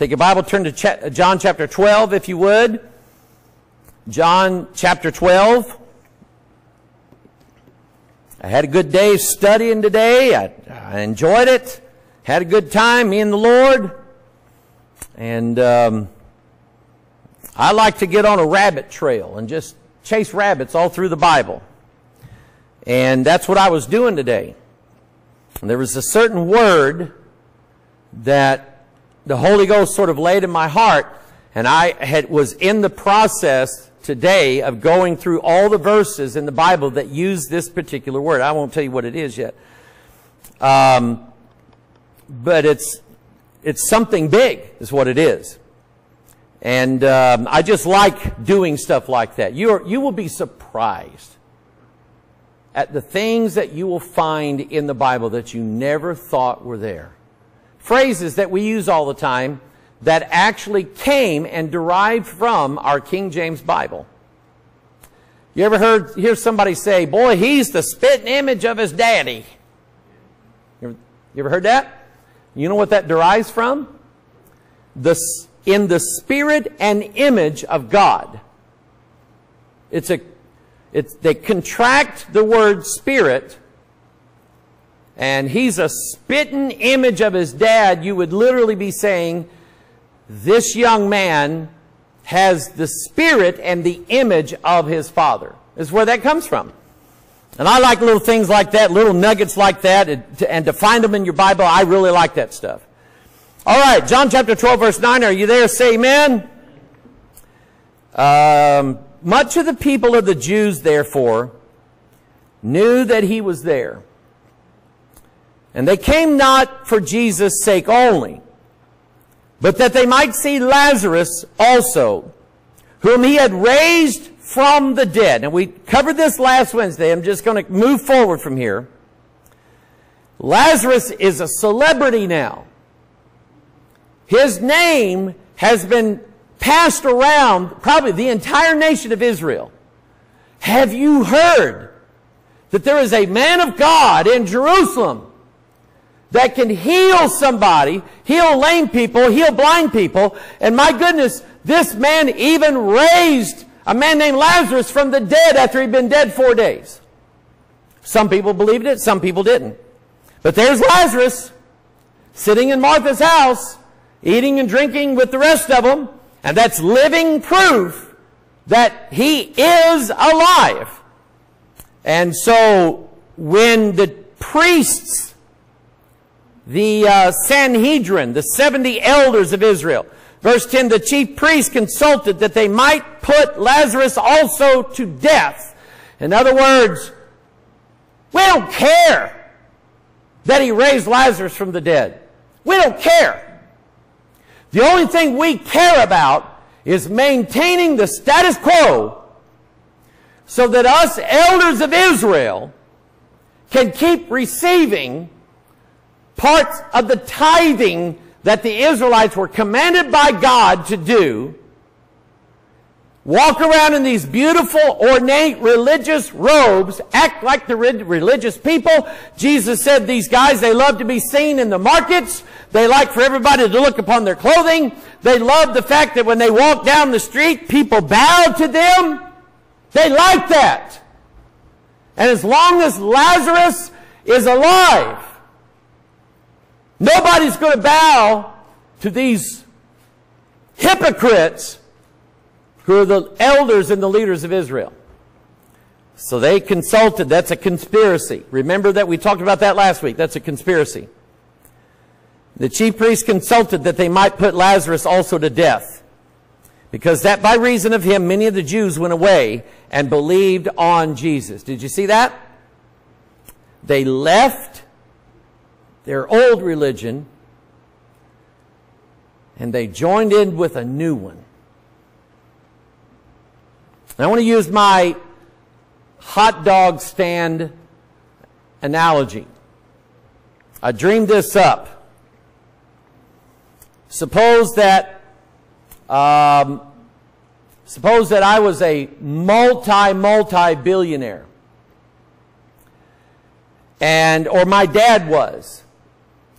Take your Bible, turn to cha- John chapter 12, if you would. John chapter 12. I had a good day studying today. I, I enjoyed it. Had a good time, me and the Lord. And um, I like to get on a rabbit trail and just chase rabbits all through the Bible. And that's what I was doing today. And there was a certain word that the Holy Ghost sort of laid in my heart, and I had, was in the process today of going through all the verses in the Bible that use this particular word. I won't tell you what it is yet. Um, but it's, it's something big is what it is. And um, I just like doing stuff like that. You're, you will be surprised at the things that you will find in the Bible that you never thought were there. Phrases that we use all the time that actually came and derived from our King James Bible. You ever heard, hear somebody say, boy, he's the spitting image of his daddy? You ever, you ever heard that? You know what that derives from? The, in the spirit and image of God. It's a, it's, they contract the word spirit and he's a spitting image of his dad. You would literally be saying, this young man has the spirit and the image of his father. Is where that comes from. And I like little things like that, little nuggets like that, and to find them in your Bible, I really like that stuff. All right, John chapter 12, verse 9. Are you there? Say amen. Um, much of the people of the Jews, therefore, knew that he was there. And they came not for Jesus' sake only, but that they might see Lazarus also, whom he had raised from the dead. And we covered this last Wednesday. I'm just going to move forward from here. Lazarus is a celebrity now. His name has been passed around probably the entire nation of Israel. Have you heard that there is a man of God in Jerusalem that can heal somebody, heal lame people, heal blind people. And my goodness, this man even raised a man named Lazarus from the dead after he'd been dead four days. Some people believed it, some people didn't. But there's Lazarus sitting in Martha's house, eating and drinking with the rest of them, and that's living proof that he is alive. And so when the priests the uh, Sanhedrin, the 70 elders of Israel. Verse 10, the chief priests consulted that they might put Lazarus also to death. In other words, we don't care that he raised Lazarus from the dead. We don't care. The only thing we care about is maintaining the status quo so that us elders of Israel can keep receiving parts of the tithing that the Israelites were commanded by God to do, walk around in these beautiful, ornate, religious robes, act like the religious people. Jesus said these guys, they love to be seen in the markets. They like for everybody to look upon their clothing. They love the fact that when they walk down the street, people bow to them. They like that. And as long as Lazarus is alive, Nobody's going to bow to these hypocrites who are the elders and the leaders of Israel. So they consulted. That's a conspiracy. Remember that we talked about that last week. That's a conspiracy. The chief priests consulted that they might put Lazarus also to death. Because that by reason of him, many of the Jews went away and believed on Jesus. Did you see that? They left their old religion and they joined in with a new one. I want to use my hot dog stand analogy. I dreamed this up. Suppose that, um, suppose that I was a multi, multi billionaire. And, or my dad was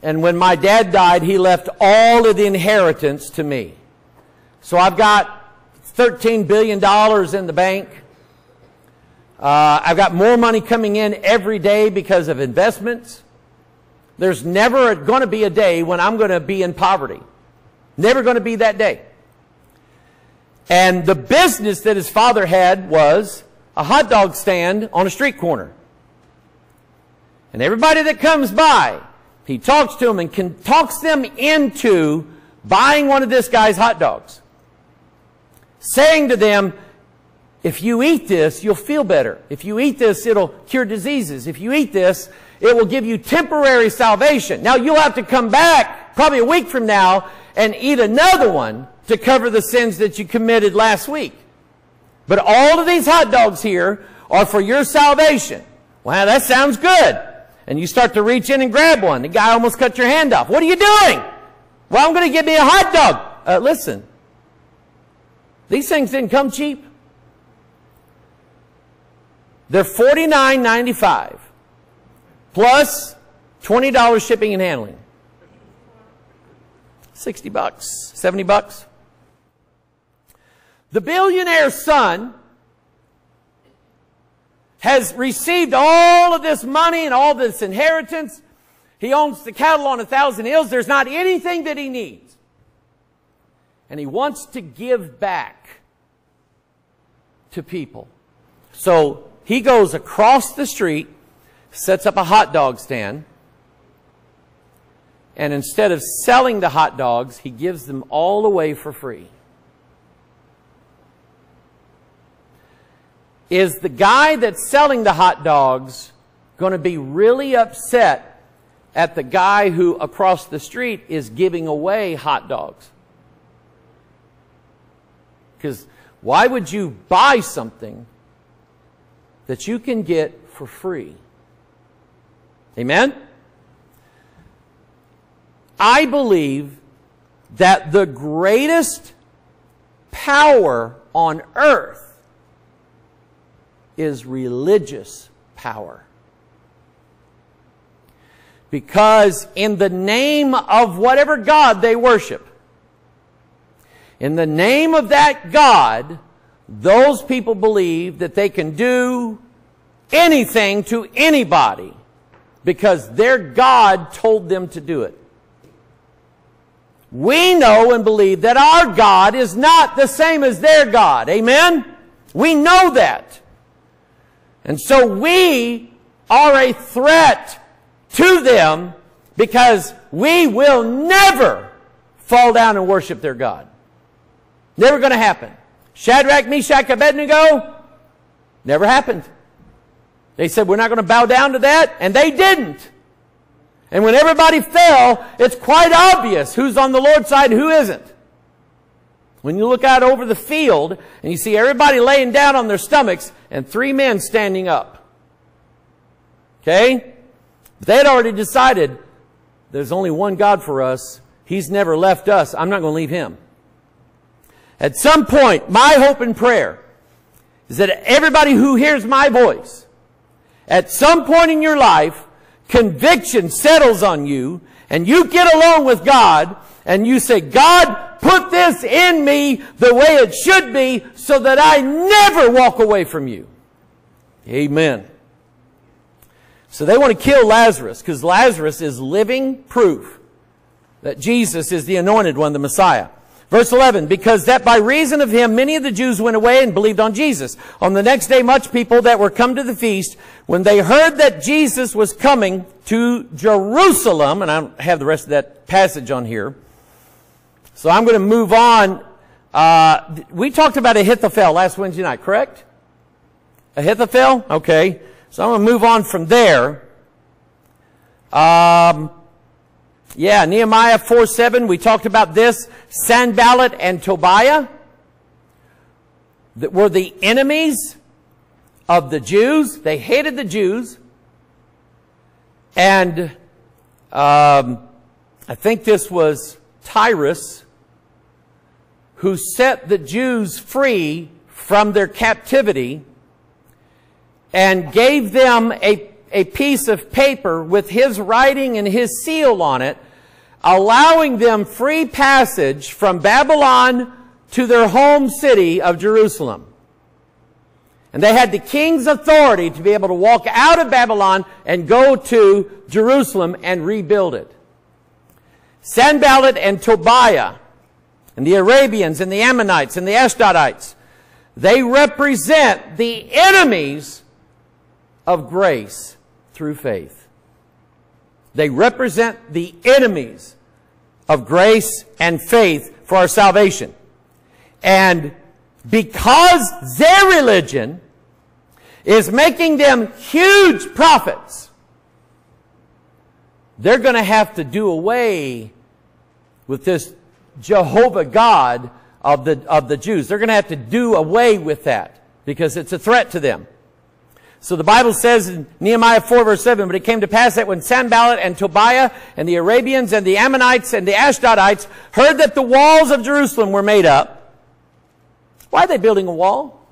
And when my dad died, he left all of the inheritance to me. So I've got $13 billion in the bank. Uh, I've got more money coming in every day because of investments. There's never going to be a day when I'm going to be in poverty. Never going to be that day. And the business that his father had was a hot dog stand on a street corner. And everybody that comes by, he talks to them and can, talks them into buying one of this guy's hot dogs. Saying to them, if you eat this, you'll feel better. If you eat this, it'll cure diseases. If you eat this, it will give you temporary salvation. Now you'll have to come back probably a week from now and eat another one to cover the sins that you committed last week. But all of these hot dogs here are for your salvation. Wow, that sounds good. And you start to reach in and grab one. The guy almost cut your hand off. What are you doing? Well, I'm going to get me a hot dog. Uh, listen, these things didn't come cheap. They're $49.95 plus $20 shipping and handling. 60 bucks, 70 bucks. The billionaire's son has received all of this money and all this inheritance. He owns the cattle on a thousand hills. There's not anything that he needs. And he wants to give back to people. So he goes across the street, sets up a hot dog stand, and instead of selling the hot dogs, he gives them all away for free. Is the guy that's selling the hot dogs going to be really upset at the guy who across the street is giving away hot dogs? Because why would you buy something that you can get for free? Amen? I believe that the greatest power on earth is religious power. Because in the name of whatever God they worship, in the name of that God, those people believe that they can do anything to anybody because their God told them to do it. We know and believe that our God is not the same as their God. Amen? We know that. And so we are a threat to them because we will never fall down and worship their God. Never going to happen. Shadrach, Meshach, Abednego, never happened. They said, we're not going to bow down to that, and they didn't. And when everybody fell, it's quite obvious who's on the Lord's side and who isn't. When you look out over the field and you see everybody laying down on their stomachs and three men standing up. Okay? They had already decided there's only one God for us. He's never left us. I'm not going to leave him. At some point, my hope and prayer is that everybody who hears my voice, at some point in your life, conviction settles on you and you get along with God and you say, God, put this in me the way it should be so that I never walk away from you. Amen. So they want to kill Lazarus because Lazarus is living proof that Jesus is the anointed one, the Messiah. Verse 11, because that by reason of him many of the Jews went away and believed on Jesus. On the next day much people that were come to the feast, when they heard that Jesus was coming to Jerusalem, and I have the rest of that passage on here, so I'm going to move on. Uh, we talked about Ahithophel last Wednesday night, correct? Ahithophel? Okay. So I'm going to move on from there. Um, yeah, Nehemiah 4 7, we talked about this. Sanballat and Tobiah that were the enemies of the Jews. They hated the Jews. And um, I think this was Tyrus who set the Jews free from their captivity and gave them a, a piece of paper with his writing and his seal on it, allowing them free passage from Babylon to their home city of Jerusalem. And they had the king's authority to be able to walk out of Babylon and go to Jerusalem and rebuild it. Sanballat and Tobiah and the Arabians and the Ammonites and the Ashdodites, they represent the enemies of grace through faith. They represent the enemies of grace and faith for our salvation. And because their religion is making them huge profits, they're going to have to do away with this Jehovah God of the, of the Jews. They're going to have to do away with that because it's a threat to them. So the Bible says in Nehemiah 4 verse 7, But it came to pass that when Sanballat and Tobiah and the Arabians and the Ammonites and the Ashdodites heard that the walls of Jerusalem were made up, why are they building a wall?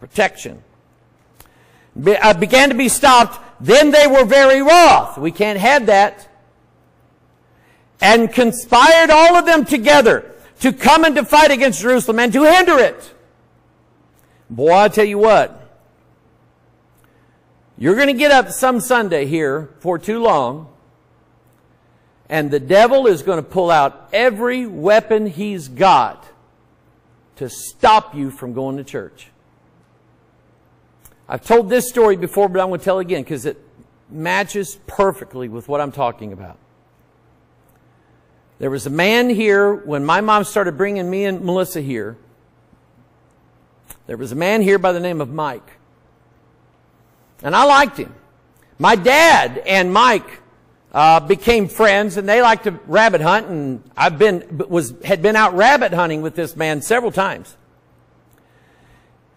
Protection. Be, uh, began to be stopped. Then they were very wroth. We can't have that. And conspired all of them together to come and to fight against Jerusalem and to hinder it. Boy, I tell you what. You're going to get up some Sunday here for too long, and the devil is going to pull out every weapon he's got to stop you from going to church. I've told this story before, but I'm going to tell it again because it matches perfectly with what I'm talking about. There was a man here when my mom started bringing me and Melissa here. There was a man here by the name of Mike. And I liked him. My dad and Mike uh, became friends, and they liked to rabbit hunt. And I've been was had been out rabbit hunting with this man several times.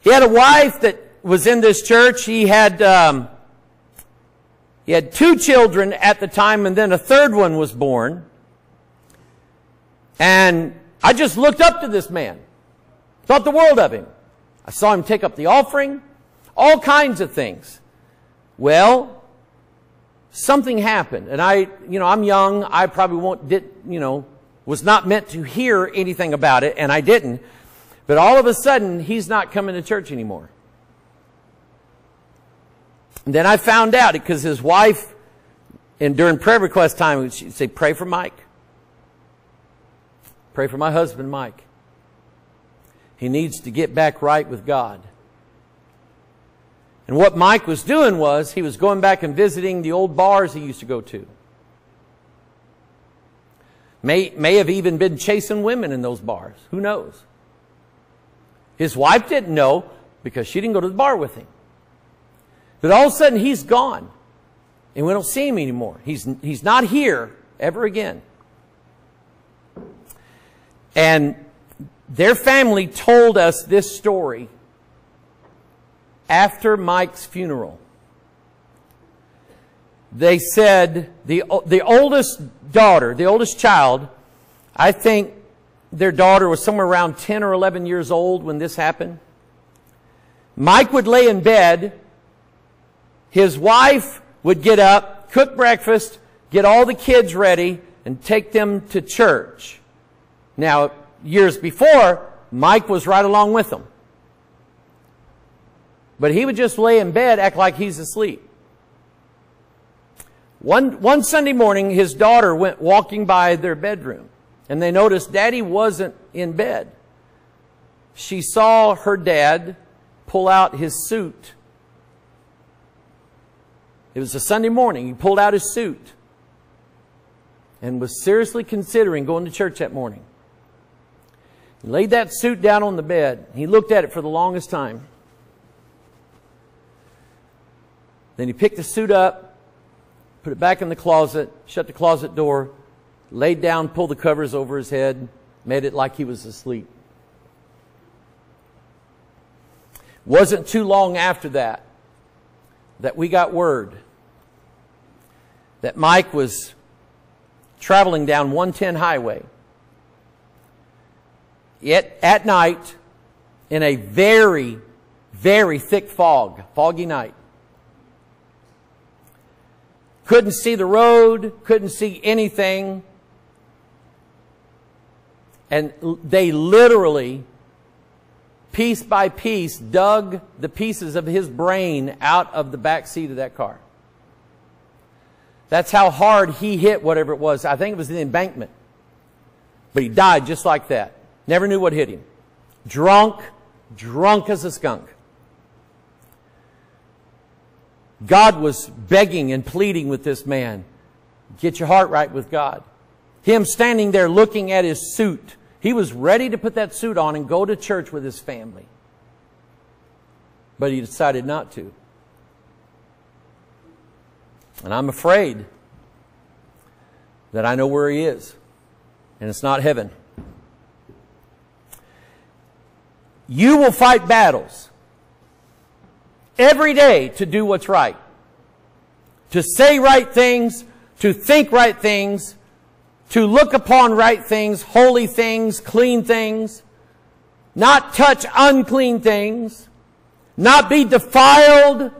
He had a wife that was in this church. He had um, he had two children at the time, and then a third one was born. And I just looked up to this man, thought the world of him. I saw him take up the offering, all kinds of things. Well, something happened. And I, you know, I'm young. I probably won't, did, you know, was not meant to hear anything about it, and I didn't. But all of a sudden, he's not coming to church anymore. And then I found out because his wife, and during prayer request time, she'd say, pray for Mike. Pray for my husband, Mike. He needs to get back right with God. And what Mike was doing was he was going back and visiting the old bars he used to go to. May, may have even been chasing women in those bars. Who knows? His wife didn't know because she didn't go to the bar with him. But all of a sudden he's gone. And we don't see him anymore. He's, he's not here ever again. And their family told us this story after Mike's funeral. They said the, the oldest daughter, the oldest child, I think their daughter was somewhere around 10 or 11 years old when this happened. Mike would lay in bed. His wife would get up, cook breakfast, get all the kids ready, and take them to church. Now, years before, Mike was right along with them. But he would just lay in bed, act like he's asleep. One, one Sunday morning, his daughter went walking by their bedroom, and they noticed daddy wasn't in bed. She saw her dad pull out his suit. It was a Sunday morning. He pulled out his suit and was seriously considering going to church that morning. He laid that suit down on the bed. He looked at it for the longest time. Then he picked the suit up, put it back in the closet, shut the closet door, laid down, pulled the covers over his head, made it like he was asleep. Wasn't too long after that that we got word that Mike was traveling down 110 highway. Yet at night, in a very, very thick fog, foggy night, couldn't see the road, couldn't see anything. And they literally, piece by piece, dug the pieces of his brain out of the back seat of that car. That's how hard he hit whatever it was. I think it was the embankment. But he died just like that. Never knew what hit him. Drunk, drunk as a skunk. God was begging and pleading with this man. Get your heart right with God. Him standing there looking at his suit. He was ready to put that suit on and go to church with his family. But he decided not to. And I'm afraid that I know where he is. And it's not heaven. You will fight battles every day to do what's right. To say right things, to think right things, to look upon right things, holy things, clean things, not touch unclean things, not be defiled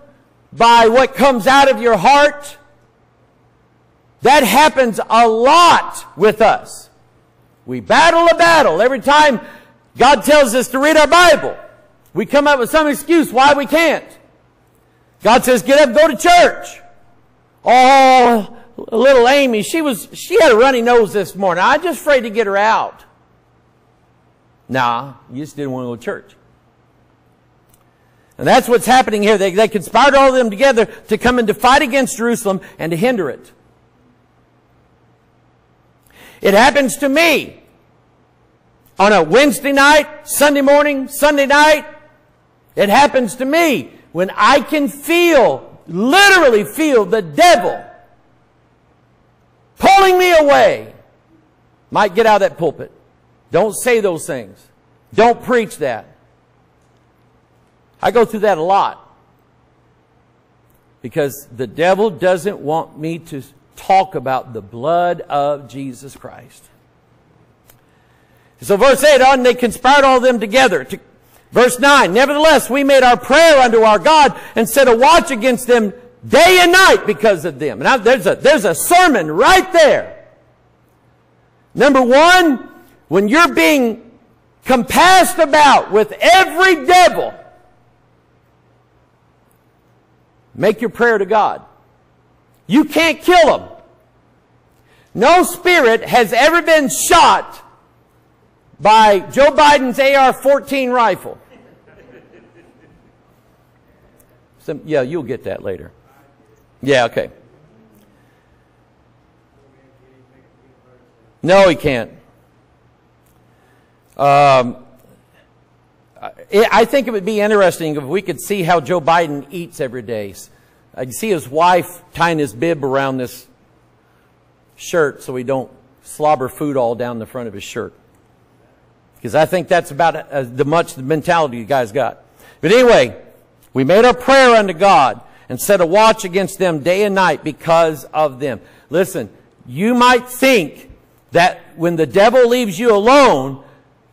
by what comes out of your heart. That happens a lot with us. We battle a battle. Every time God tells us to read our Bible, we come up with some excuse why we can't. God says, get up, go to church. Oh, little Amy, she was, she had a runny nose this morning. I just afraid to get her out. Nah, you just didn't want to go to church. And that's what's happening here. They, they conspired all of them together to come and to fight against Jerusalem and to hinder it. It happens to me on a Wednesday night, Sunday morning, Sunday night. It happens to me when I can feel, literally feel the devil pulling me away. Might get out of that pulpit. Don't say those things. Don't preach that. I go through that a lot. Because the devil doesn't want me to talk about the blood of Jesus Christ. So verse 8 on, they conspired all of them together. To, verse 9, nevertheless, we made our prayer unto our God and set a watch against them day and night because of them. Now, there's a, there's a sermon right there. Number one, when you're being compassed about with every devil, Make your prayer to God. You can't kill them. No spirit has ever been shot by Joe Biden's AR-14 rifle. Some, yeah, you'll get that later. Yeah, okay. No, he can't. Um, I think it would be interesting if we could see how Joe Biden eats every day. I can see his wife tying his bib around this shirt so he don't slobber food all down the front of his shirt. Because I think that's about uh, the much the mentality you guys got. But anyway, we made our prayer unto God and set a watch against them day and night because of them. Listen, you might think that when the devil leaves you alone,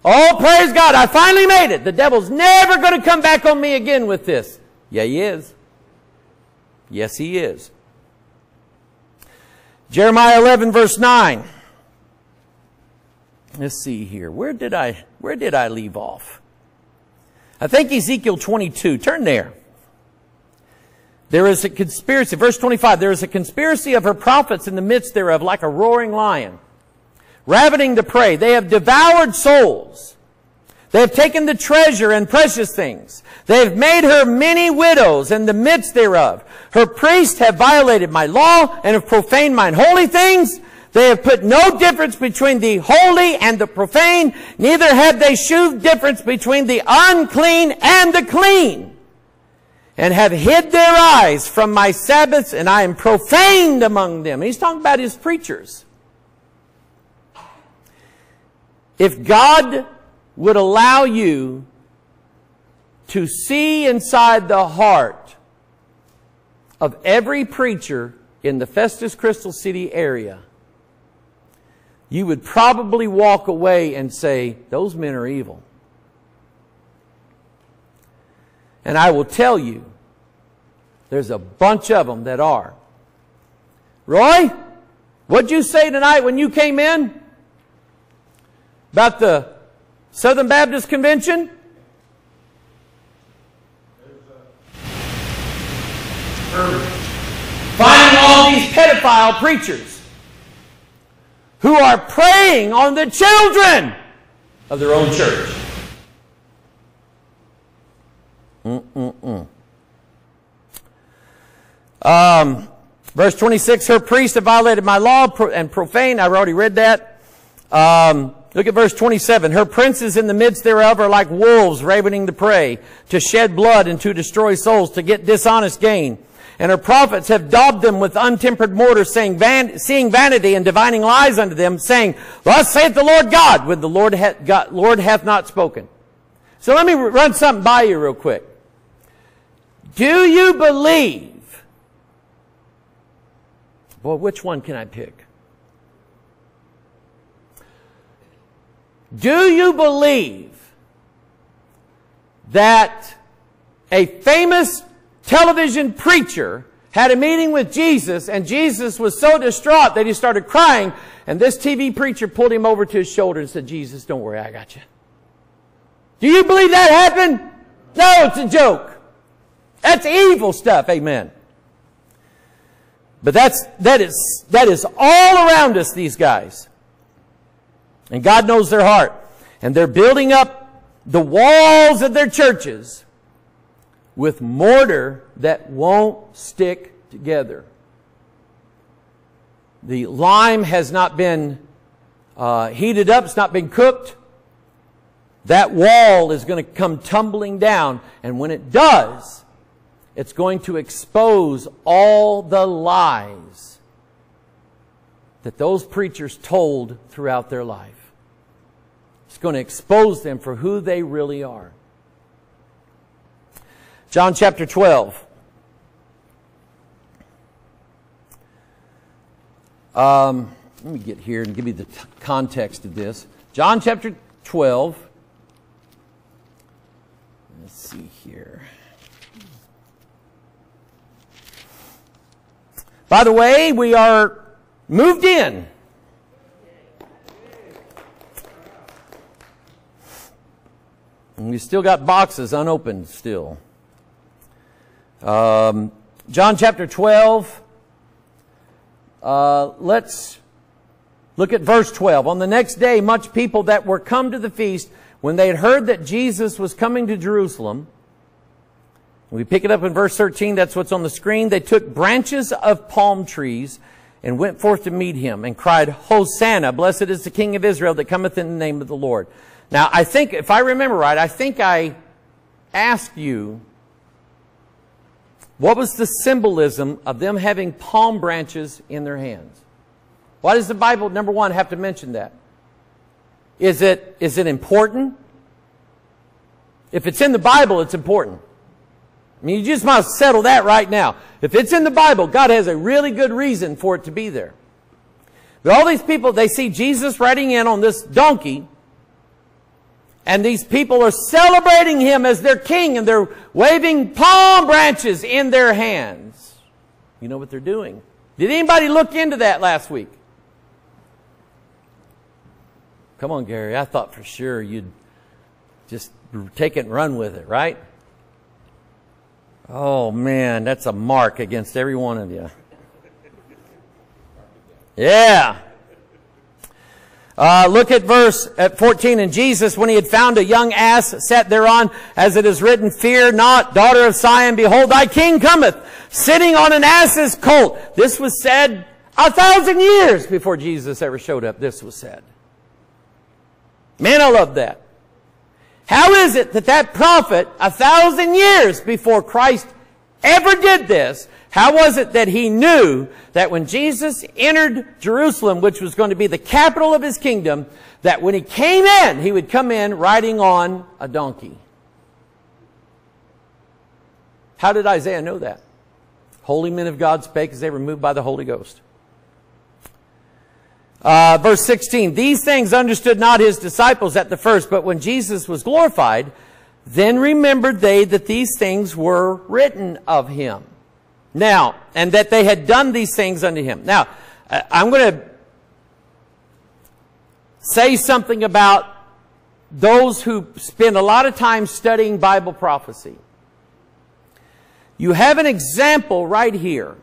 Oh, praise God, I finally made it. The devil's never going to come back on me again with this. Yeah, he is. Yes, he is. Jeremiah 11 verse 9. Let's see here. Where did I, where did I leave off? I think Ezekiel 22. Turn there. There is a conspiracy. Verse 25. There is a conspiracy of her prophets in the midst thereof like a roaring lion ravening the prey. They have devoured souls. They have taken the treasure and precious things. They have made her many widows in the midst thereof. Her priests have violated my law and have profaned mine holy things. They have put no difference between the holy and the profane, neither have they shewed difference between the unclean and the clean, and have hid their eyes from my Sabbaths, and I am profaned among them. He's talking about his preachers. If God would allow you to see inside the heart of every preacher in the Festus Crystal City area, you would probably walk away and say, those men are evil. And I will tell you, there's a bunch of them that are. Roy, what'd you say tonight when you came in? About the Southern Baptist Convention? Finding all these pedophile preachers who are preying on the children of their own church. Mm-mm-mm. Um, verse 26, her priests have violated my law and profane. I've already read that. Um, look at verse 27. Her princes in the midst thereof are like wolves ravening the prey, to shed blood and to destroy souls, to get dishonest gain. And her prophets have daubed them with untempered mortar, saying, van, seeing vanity and divining lies unto them, saying, Thus saith the Lord God, when the Lord, ha- God, Lord hath not spoken. So let me run something by you real quick. Do you believe? Well, which one can I pick? Do you believe that a famous television preacher had a meeting with Jesus and Jesus was so distraught that he started crying and this TV preacher pulled him over to his shoulder and said, Jesus, don't worry, I got you. Do you believe that happened? No, it's a joke. That's evil stuff, amen. But that's, that is, that is all around us, these guys. And God knows their heart. And they're building up the walls of their churches with mortar that won't stick together. The lime has not been uh, heated up, it's not been cooked. That wall is going to come tumbling down, and when it does, it's going to expose all the lies that those preachers told throughout their life. It's going to expose them for who they really are. John chapter 12. Um, let me get here and give you the t- context of this. John chapter 12. Let's see here. By the way, we are moved in. And we still got boxes unopened still. Um, John chapter 12. Uh, let's look at verse 12. On the next day, much people that were come to the feast, when they had heard that Jesus was coming to Jerusalem, we pick it up in verse 13. That's what's on the screen. They took branches of palm trees and went forth to meet him and cried, Hosanna, blessed is the King of Israel that cometh in the name of the Lord. Now, I think, if I remember right, I think I asked you what was the symbolism of them having palm branches in their hands? Why does the Bible, number one, have to mention that? Is it, is it important? If it's in the Bible, it's important. I mean, you just must settle that right now. If it's in the Bible, God has a really good reason for it to be there. But all these people, they see Jesus riding in on this donkey, and these people are celebrating him as their king and they're waving palm branches in their hands. You know what they're doing. Did anybody look into that last week? Come on, Gary. I thought for sure you'd just take it and run with it, right? Oh man, that's a mark against every one of you. Yeah. Uh, look at verse at 14. And Jesus, when he had found a young ass, sat thereon, as it is written, Fear not, daughter of Sion, behold, thy king cometh, sitting on an ass's colt. This was said a thousand years before Jesus ever showed up. This was said. Man, I love that. How is it that that prophet, a thousand years before Christ ever did this, how was it that he knew that when Jesus entered Jerusalem, which was going to be the capital of his kingdom, that when he came in, he would come in riding on a donkey? How did Isaiah know that? Holy men of God spake as they were moved by the Holy Ghost. Uh, verse 16, these things understood not his disciples at the first, but when Jesus was glorified, then remembered they that these things were written of him. Now, and that they had done these things unto him. Now, uh, I'm going to say something about those who spend a lot of time studying Bible prophecy. You have an example right here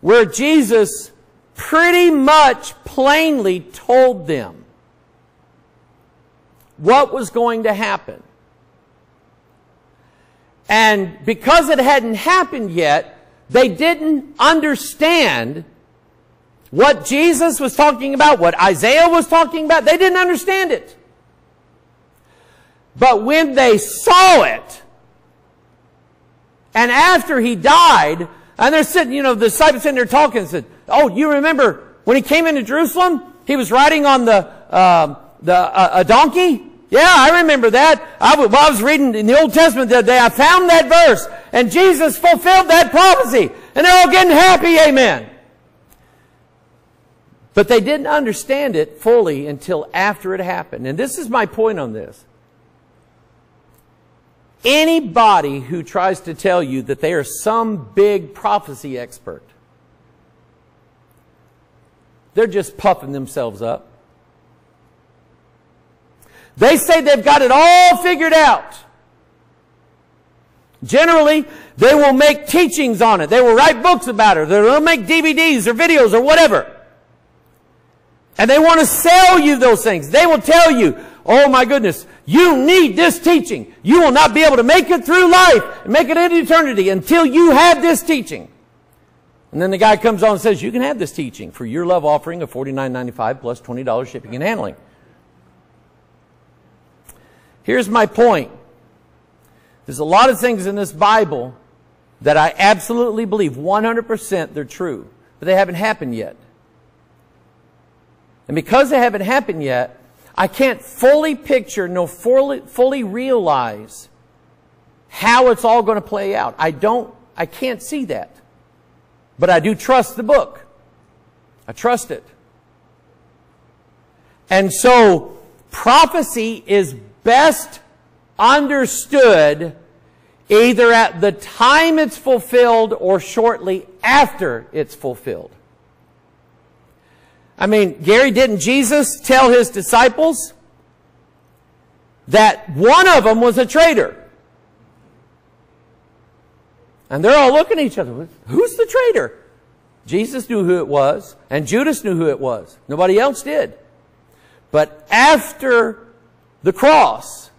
where Jesus pretty much plainly told them what was going to happen. And because it hadn't happened yet, they didn't understand what Jesus was talking about, what Isaiah was talking about. They didn't understand it. But when they saw it, and after he died, and they're sitting, you know, the disciples sitting there talking and said, Oh, you remember when he came into Jerusalem? He was riding on the, uh, the, uh, a donkey? Yeah, I remember that. I was, well, I was reading in the Old Testament the other day. I found that verse, and Jesus fulfilled that prophecy. And they're all getting happy, amen. But they didn't understand it fully until after it happened. And this is my point on this. Anybody who tries to tell you that they are some big prophecy expert, they're just puffing themselves up. They say they've got it all figured out. Generally, they will make teachings on it. They will write books about it. They'll make DVDs or videos or whatever. And they want to sell you those things. They will tell you, oh my goodness, you need this teaching. You will not be able to make it through life and make it into eternity until you have this teaching. And then the guy comes on and says, you can have this teaching for your love offering of $49.95 plus $20 shipping and handling. Here's my point. There's a lot of things in this Bible that I absolutely believe 100% they're true, but they haven't happened yet. And because they haven't happened yet, I can't fully picture nor fully, fully realize how it's all going to play out. I don't, I can't see that. But I do trust the book. I trust it. And so, prophecy is best understood either at the time it's fulfilled or shortly after it's fulfilled. I mean, Gary, didn't Jesus tell his disciples that one of them was a traitor? And they're all looking at each other. Who's the traitor? Jesus knew who it was, and Judas knew who it was. Nobody else did. But after the cross,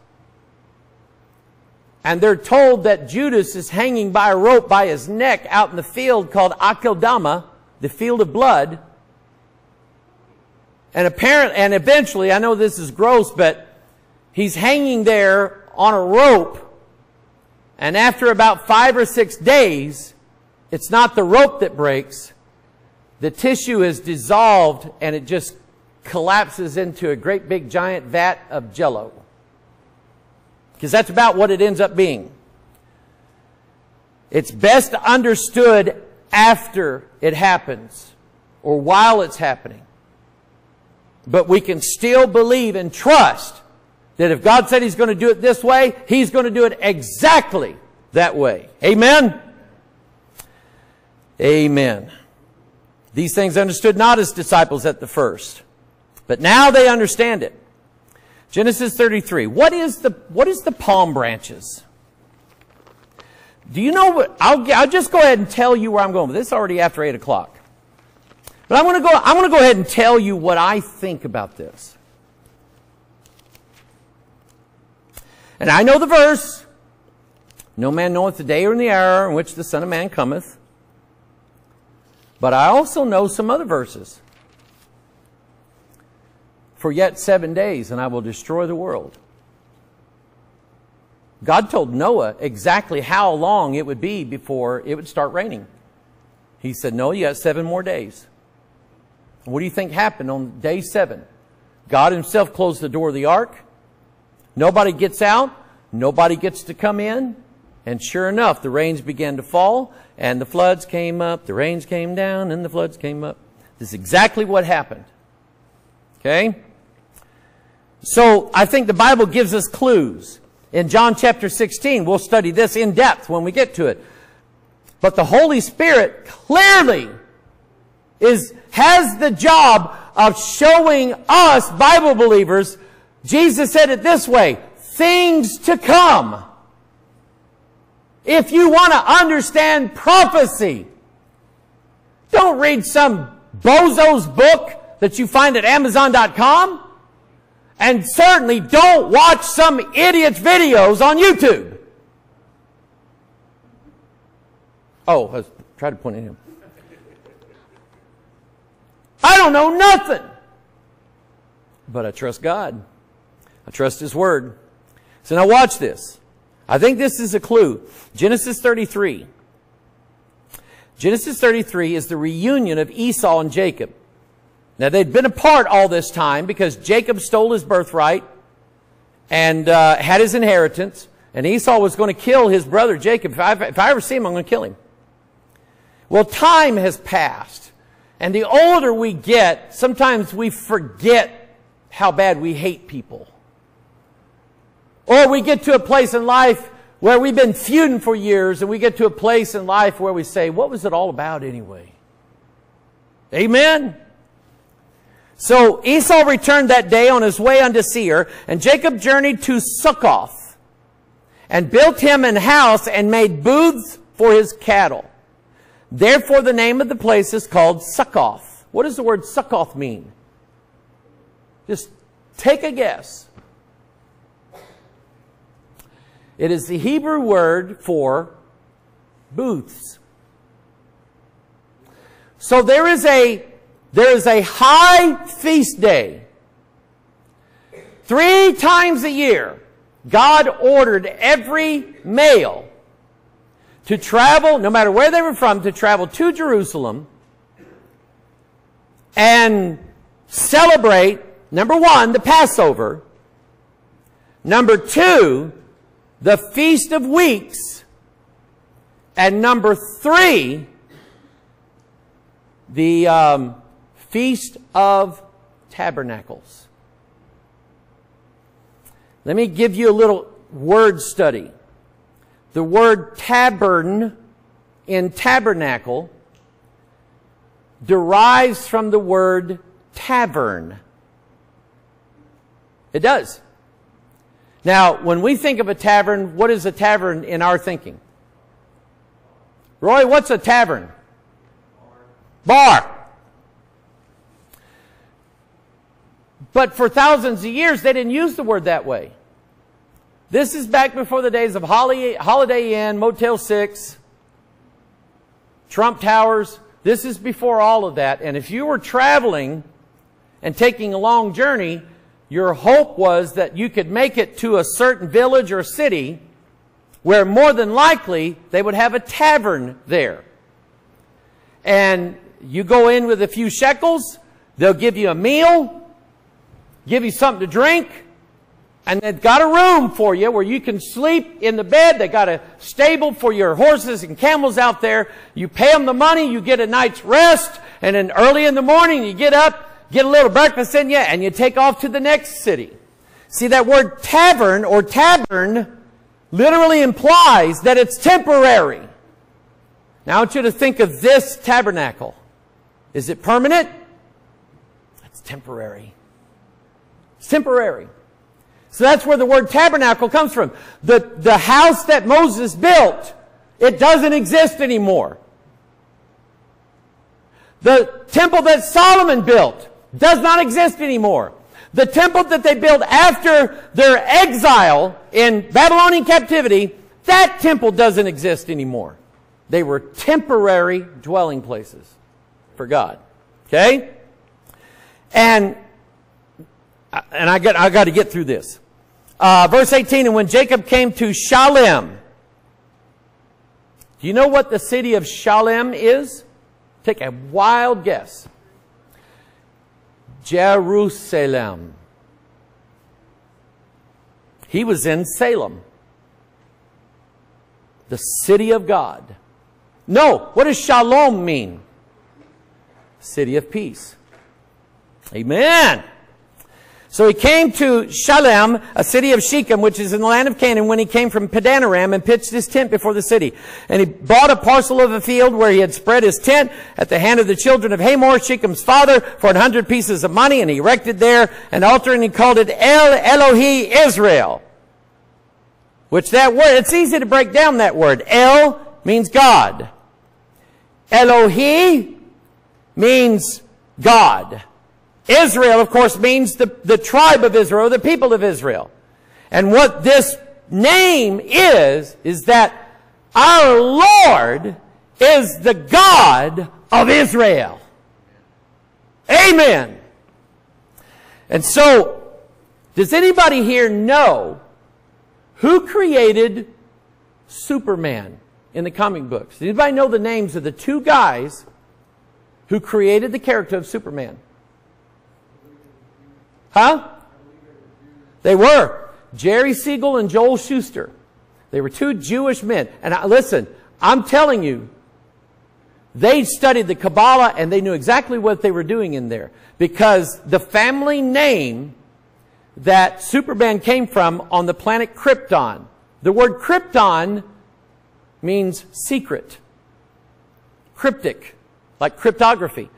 and they're told that Judas is hanging by a rope by his neck out in the field called Akeldama, the field of blood. And apparently, and eventually, I know this is gross, but he's hanging there on a rope. And after about five or six days, it's not the rope that breaks. The tissue is dissolved and it just collapses into a great big giant vat of jello. Because that's about what it ends up being. It's best understood after it happens or while it's happening. But we can still believe and trust that if God said He's going to do it this way, He's going to do it exactly that way. Amen? Amen. These things understood not as disciples at the first, but now they understand it. Genesis 33. What is the, what is the palm branches? Do you know what? I'll, I'll just go ahead and tell you where I'm going. This is already after 8 o'clock. But I want to go, I want to go ahead and tell you what I think about this. And I know the verse. No man knoweth the day or the hour in which the Son of Man cometh. But I also know some other verses for yet seven days, and I will destroy the world. God told Noah exactly how long it would be before it would start raining. He said, No, you got seven more days. What do you think happened on day seven? God himself closed the door of the ark. Nobody gets out. Nobody gets to come in. And sure enough, the rains began to fall, and the floods came up, the rains came down, and the floods came up. This is exactly what happened. Okay? So I think the Bible gives us clues. In John chapter 16, we'll study this in depth when we get to it. But the Holy Spirit clearly is, has the job of showing us Bible believers, Jesus said it this way, things to come. If you want to understand prophecy, don't read some bozo's book that you find at Amazon.com. And certainly don't watch some idiot's videos on YouTube. Oh, I was trying to point at him. I don't know nothing. But I trust God. I trust His Word. So now watch this. I think this is a clue. Genesis 33. Genesis 33 is the reunion of Esau and Jacob. Now they'd been apart all this time because Jacob stole his birthright and uh, had his inheritance. And Esau was going to kill his brother Jacob. If I, if I ever see him, I'm going to kill him. Well, time has passed. And the older we get, sometimes we forget how bad we hate people. Or we get to a place in life where we've been feuding for years and we get to a place in life where we say, what was it all about anyway? Amen? So Esau returned that day on his way unto Seir, and Jacob journeyed to Succoth, and built him an house and made booths for his cattle. Therefore the name of the place is called Succoth. What does the word Succoth mean? Just take a guess. It is the Hebrew word for booths. So there is a there is a high feast day. Three times a year, God ordered every male to travel, no matter where they were from, to travel to Jerusalem and celebrate, number one, the Passover, number two, the Feast of Weeks, and number three, the um, Feast of Tabernacles. Let me give you a little word study. The word tabern in tabernacle derives from the word tavern. It does. Now, when we think of a tavern, what is a tavern in our thinking? Roy, what's a tavern? Bar. But for thousands of years, they didn't use the word that way. This is back before the days of Holiday Inn, Motel 6, Trump Towers. This is before all of that. And if you were traveling and taking a long journey, your hope was that you could make it to a certain village or city where more than likely they would have a tavern there. And you go in with a few shekels, they'll give you a meal, give you something to drink, and they've got a room for you where you can sleep in the bed. They got a stable for your horses and camels out there. You pay them the money, you get a night's rest, and then early in the morning you get up, get a little breakfast in you, and you take off to the next city. See, that word tavern or tavern literally implies that it's temporary. Now I want you to think of this tabernacle. Is it permanent? It's temporary. Temporary. So that's where the word tabernacle comes from. The, the house that Moses built, it doesn't exist anymore. The temple that Solomon built does not exist anymore. The temple that they built after their exile in Babylonian captivity, that temple doesn't exist anymore. They were temporary dwelling places for God. Okay? And and I got, I got to get through this. Uh, verse 18, and when Jacob came to Shalem, do you know what the city of Shalem is? Take a wild guess. Jerusalem. He was in Salem, the city of God. No, what does shalom mean? City of peace. Amen. So he came to Shalem, a city of Shechem, which is in the land of Canaan, when he came from Padanaram and pitched his tent before the city. And he bought a parcel of a field where he had spread his tent at the hand of the children of Hamor, Shechem's father, for an hundred pieces of money, and he erected there an altar and he called it El Elohi Israel. Which that word, it's easy to break down that word. El means God. Elohi means God. Israel, of course, means the, the tribe of Israel, the people of Israel. And what this name is, is that our Lord is the God of Israel. Amen. And so, does anybody here know who created Superman in the comic books? Does anybody know the names of the two guys who created the character of Superman? Huh? They were. Jerry Siegel and Joel Shuster. They were two Jewish men. And I, listen, I'm telling you, they studied the Kabbalah and they knew exactly what they were doing in there. Because the family name that Superman came from on the planet Krypton, the word Krypton means secret. Cryptic, like cryptography.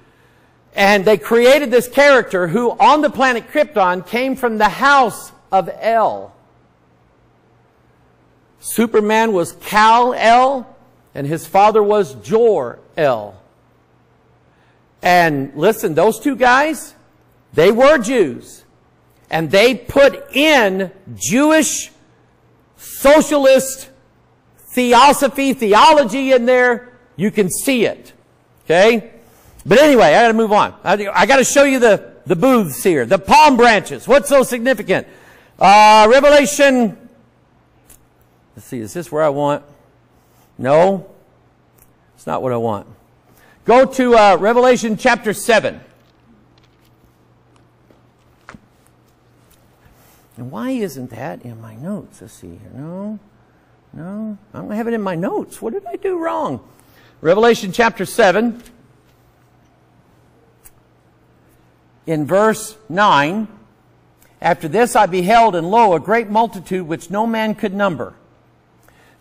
And they created this character who on the planet Krypton came from the house of El. Superman was Kal-El and his father was Jor-El. And listen, those two guys, they were Jews. And they put in Jewish socialist theosophy, theology in there. You can see it. Okay? But anyway, I gotta move on. I, I gotta show you the, the booths here. The palm branches. What's so significant? Uh, Revelation, let's see, is this where I want? No. It's not what I want. Go to uh, Revelation chapter 7. And why isn't that in my notes? Let's see here. No, no, I don't have it in my notes. What did I do wrong? Revelation chapter 7. In verse 9, after this I beheld, and lo, a great multitude which no man could number,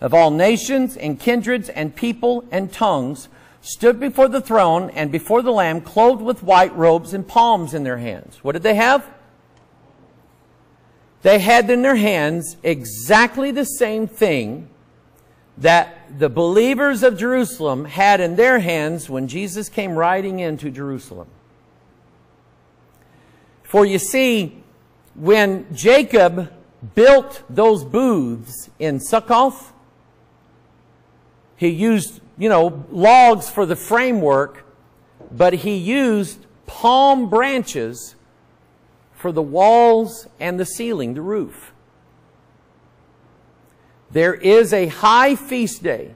of all nations and kindreds and people and tongues, stood before the throne and before the Lamb, clothed with white robes and palms in their hands. What did they have? They had in their hands exactly the same thing that the believers of Jerusalem had in their hands when Jesus came riding into Jerusalem. For you see, when Jacob built those booths in Succoth, he used, you know, logs for the framework, but he used palm branches for the walls and the ceiling, the roof. There is a high feast day,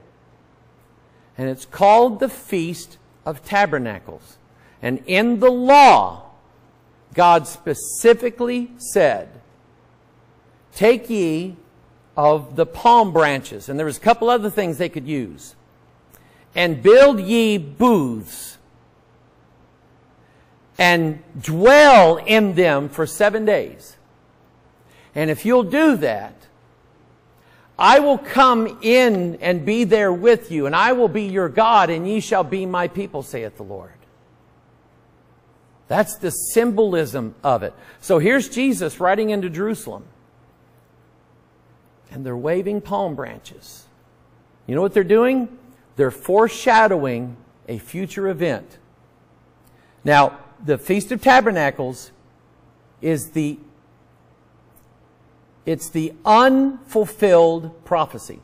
and it's called the Feast of Tabernacles. And in the law, God specifically said, Take ye of the palm branches, and there was a couple other things they could use, and build ye booths, and dwell in them for seven days. And if you'll do that, I will come in and be there with you, and I will be your God, and ye shall be my people, saith the Lord. That's the symbolism of it. So here's Jesus riding into Jerusalem. And they're waving palm branches. You know what they're doing? They're foreshadowing a future event. Now, the Feast of Tabernacles is the it's the unfulfilled prophecy.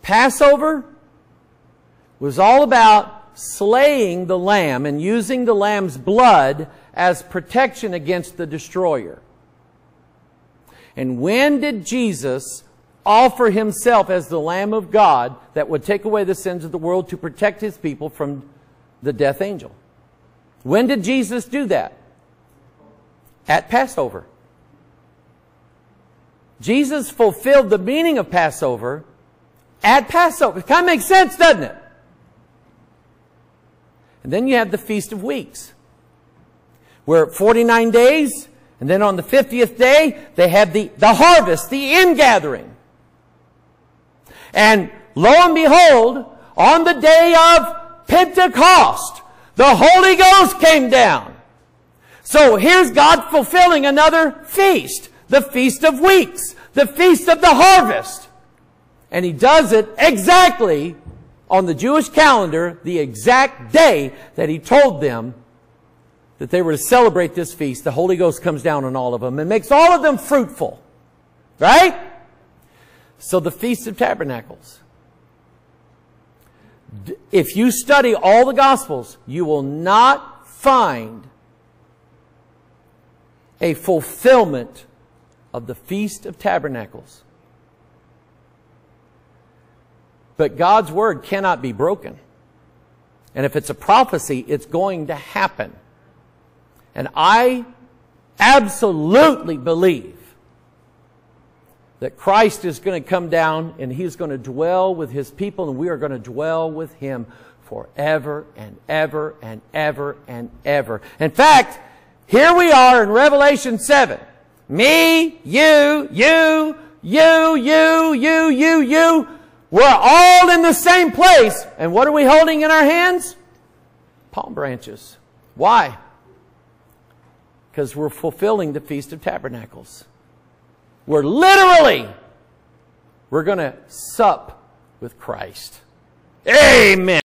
Passover was all about slaying the lamb and using the lamb's blood as protection against the destroyer. And when did Jesus offer himself as the Lamb of God that would take away the sins of the world to protect his people from the death angel? When did Jesus do that? At Passover. Jesus fulfilled the meaning of Passover at Passover. It kind of makes sense, doesn't it? And then you have the Feast of Weeks, We're at 49 days, and then on the 50th day, they have the, the harvest, the ingathering. And lo and behold, on the day of Pentecost, the Holy Ghost came down. So here's God fulfilling another feast, the Feast of Weeks, the Feast of the Harvest. And he does it exactly on the Jewish calendar, the exact day that he told them that they were to celebrate this feast. The Holy Ghost comes down on all of them and makes all of them fruitful. Right? So the Feast of Tabernacles. If you study all the Gospels, you will not find a fulfillment of the Feast of Tabernacles. But God's Word cannot be broken. And if it's a prophecy, it's going to happen. And I absolutely believe that Christ is going to come down and He's going to dwell with His people and we are going to dwell with Him forever and ever and ever and ever. In fact, here we are in Revelation 7. Me, you, you, you, you, you, you, you. We're all in the same place. And what are we holding in our hands? Palm branches. Why? Because we're fulfilling the Feast of Tabernacles. We're literally, we're going to sup with Christ. Amen.